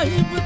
sahip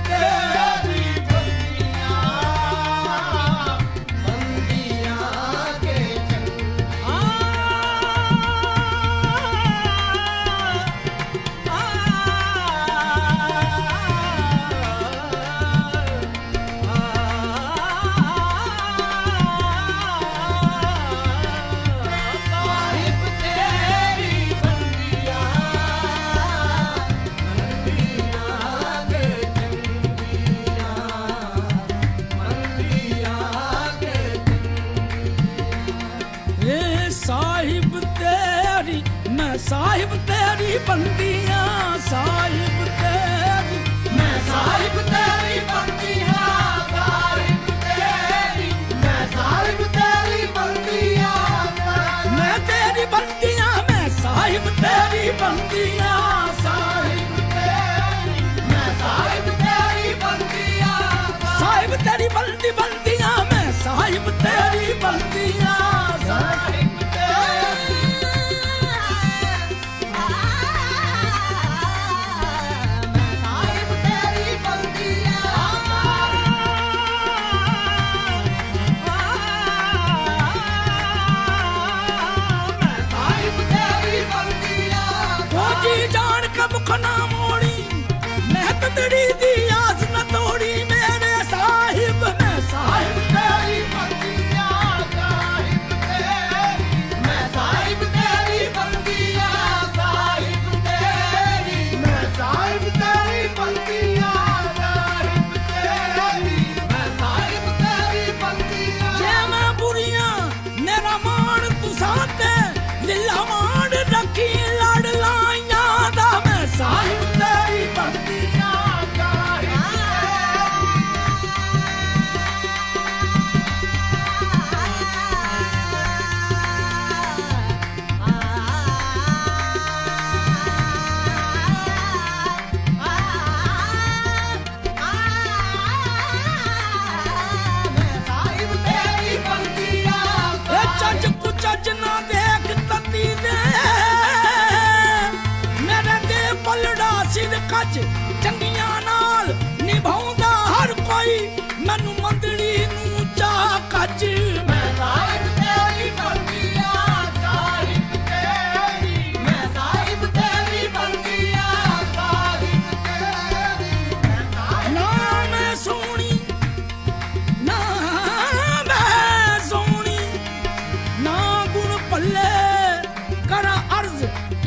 Gambia.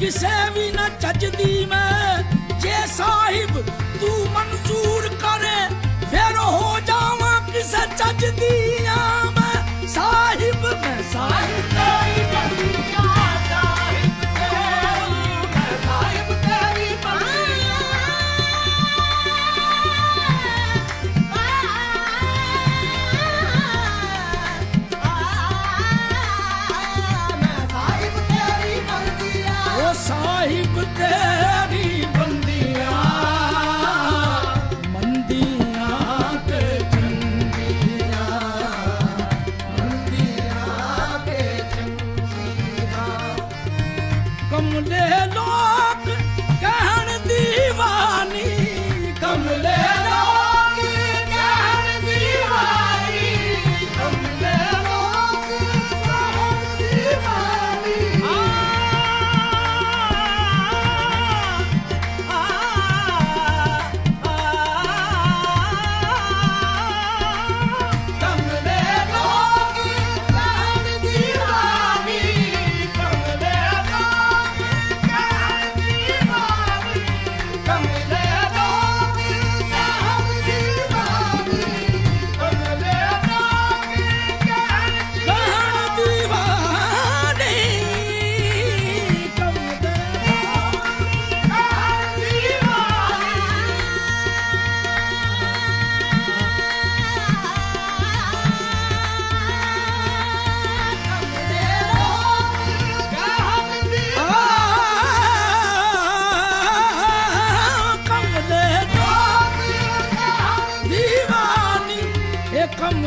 be said.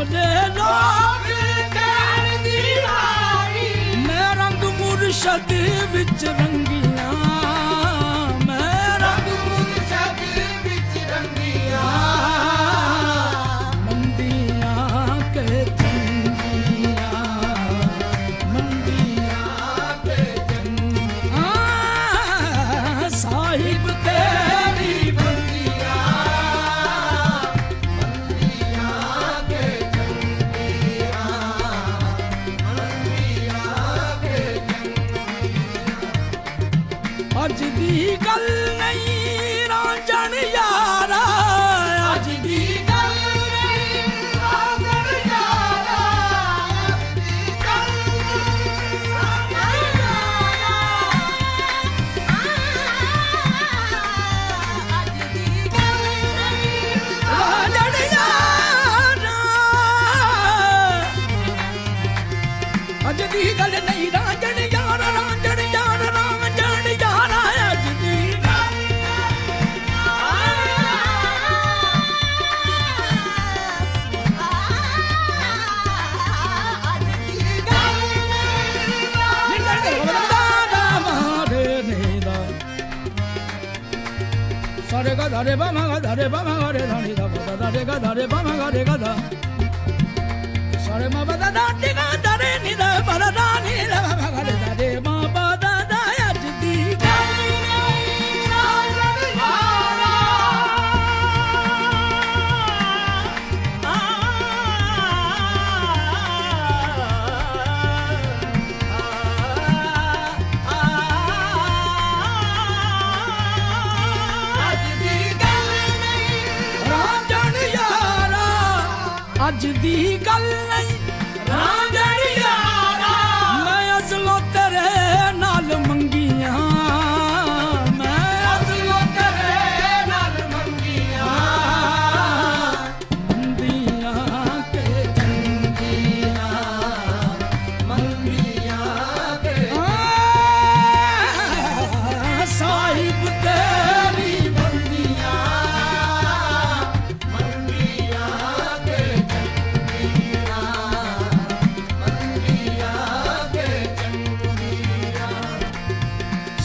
ਮੁੰਡੇ ਮੈਂ ਰੰਗ ਮੁਰਸ਼ਦ ਵਿੱਚ ਰੰਗੀ ਅੱਜ ਦੀ ਗੱਲ ਨਹੀਂ ਰਾਂਝਣ ਯਾਰਾ ਰਾਂਝਣ ਯਾਰਾ ਰਾਂਝਣ ਯਾਰਾ ਅੱਜ ਦੀ ਗੱਲ ਅੱਜ ਦੀ ਗੱਲ ਨਹੀਂ ਨਿੰਦਰ ਦੇ ਬਦਲਾ ਮਾਰੇ ਨੇਦਾ ਸਾਰੇ ਗਾ ਧਾਰੇ ਬਾ ਮਾ ਗਾ ਧਾਰੇ ਬਾ ਮਾ ਗਾ ਰੇ ਧਾਨੀ ਦਾ ਬਦਾ ਧਾਰੇ ma ba da da ni ga da re ni da ba da da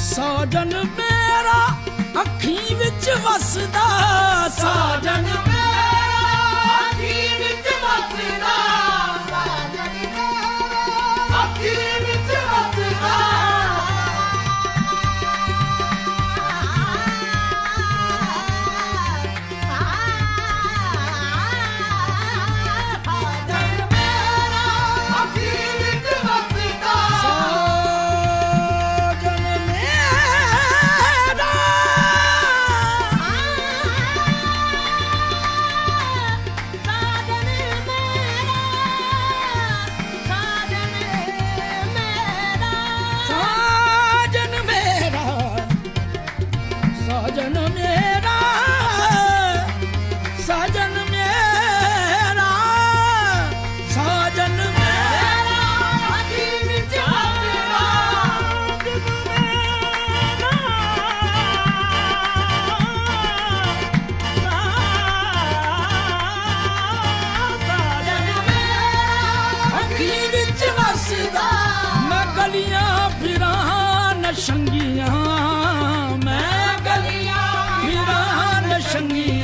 ਸਾਜਨ ਮੇਰਾ ਅੱਖੀ ਵਿੱਚ ਵਸਦਾ ਸਾਜਨ ਸਾਜਨ ਸਾਜਨ ਮੇਰਾ ਸਾਜਨ ਮੇਰਾ ਸਾਜਨ ਮੇਰਾ ਅੱਖੀ ਵਿੱਚ ਵਸਦਾ। ਮੈਂ ਗਲੀਆਂ ਫਿਰਾਂ ਨਸ਼ੰਗੀਆਂ। ਫਿਰਾਂ ਨਸ਼ੰਗੀਆਂ